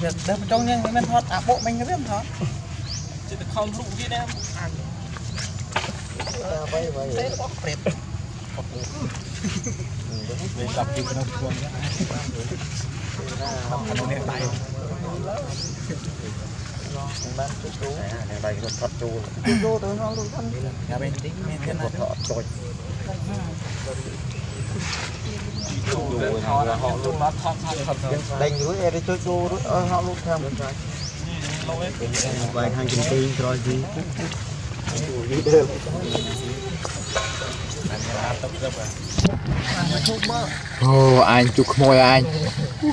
Việt đâm trong nhưng mình thoát à bộ mình biết thoát chỉ được không lụ kia em vậy vậy thế nó bóc để tập kia nó buồn không có nên tay បដល់តែទឹកថតរើសទៅពោះវាដើមចង់ញ៉ាំមិនថតអាបុកមិញរៀមថតចិត្តខំលុកទៀតណាអាអ្វីអ្វីទេរបស់ព្រៀបវាចាប់ពីក្នុងខ្លួនណា អូអញជុះក្មួយអញ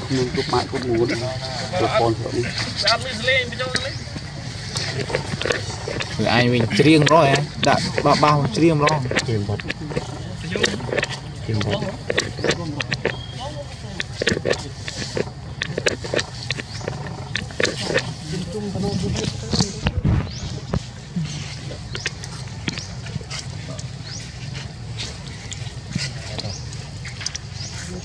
ខ្ញុំជុះម៉ាក់គុំងួនទៅកូនស្រុកនេះដាក់មីសលេងបញ្ចូលនេះគឺអញវិញច្រៀងរយដាក់បបោសច្រៀងរងច្រៀងបបច្រៀងបបជុំទៅនោះ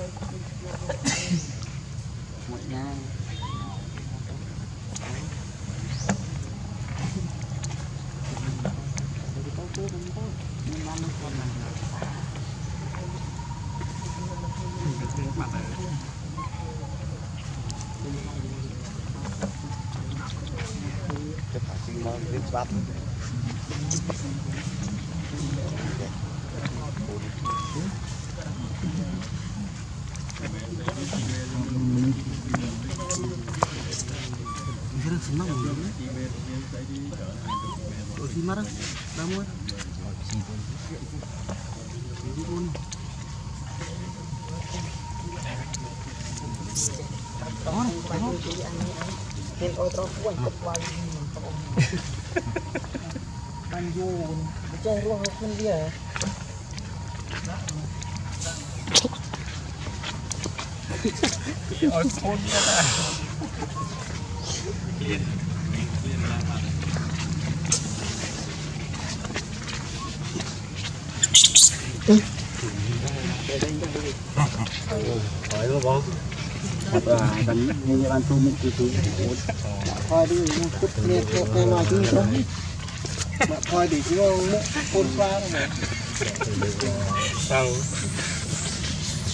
riêng rồi anh Đã bao bao riêng rồi tiền bột tiền bột Thôi một senang ya. Si marang? À Ôi khôn nha ta Hỏi nó bóng. Hoặc là đánh như bạn thu mình từ từ. Thôi đi cút lên cho cái nói chứ không Mà thôi để chứ không Khôn xoa rồi mà Sao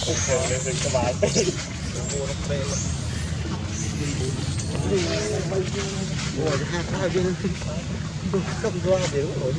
Không khổ lên cái bài Ủa, hai hai bên không doa biểu rồi